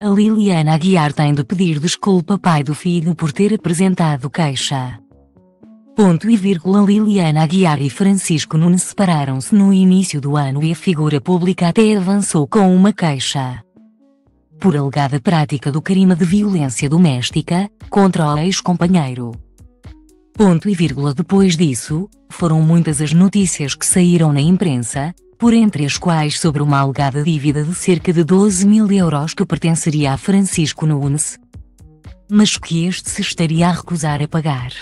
A Liliana Aguiar tem de pedir desculpa pai do filho por ter apresentado queixa. Ponto e vírgula Liliana Aguiar e Francisco Nunes separaram-se no início do ano e a figura pública até avançou com uma queixa. Por alegada prática do crime de violência doméstica, contra o ex-companheiro. Ponto e vírgula depois disso, foram muitas as notícias que saíram na imprensa, por entre as quais sobre uma alegada dívida de cerca de 12 mil euros que pertenceria a Francisco Nunes, mas que este se estaria a recusar a pagar.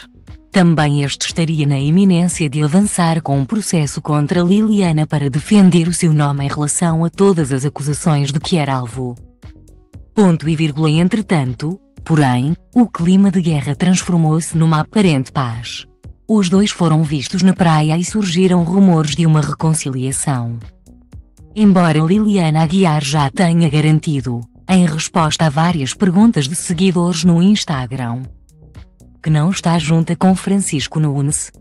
Também este estaria na iminência de avançar com um processo contra Liliana para defender o seu nome em relação a todas as acusações de que era alvo. Ponto e vírgula entretanto, porém, o clima de guerra transformou-se numa aparente paz. Os dois foram vistos na praia e surgiram rumores de uma reconciliação. Embora Liliana Aguiar já tenha garantido, em resposta a várias perguntas de seguidores no Instagram, que não está junta com Francisco Nunes.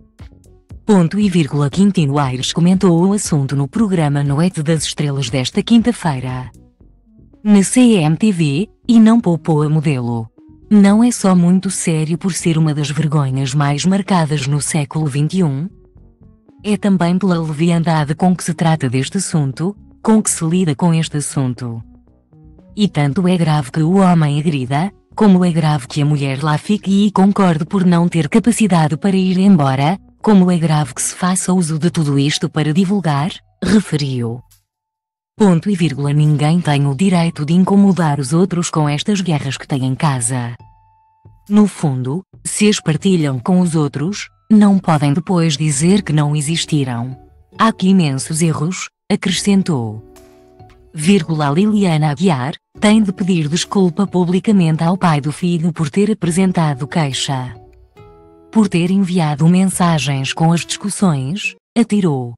Ponto e vírgula Quintino Aires comentou o assunto no programa Noite das Estrelas desta quinta-feira. Na CMTV, e não poupou a modelo. Não é só muito sério por ser uma das vergonhas mais marcadas no século XXI? É também pela leviandade com que se trata deste assunto, com que se lida com este assunto. E tanto é grave que o homem agrida, como é grave que a mulher lá fique e concorde por não ter capacidade para ir embora, como é grave que se faça uso de tudo isto para divulgar, referiu. Ponto e vírgula ninguém tem o direito de incomodar os outros com estas guerras que têm em casa. No fundo, se as partilham com os outros, não podem depois dizer que não existiram. Há aqui imensos erros, acrescentou. Vírgula Liliana Aguiar, tem de pedir desculpa publicamente ao pai do filho por ter apresentado queixa. Por ter enviado mensagens com as discussões, atirou.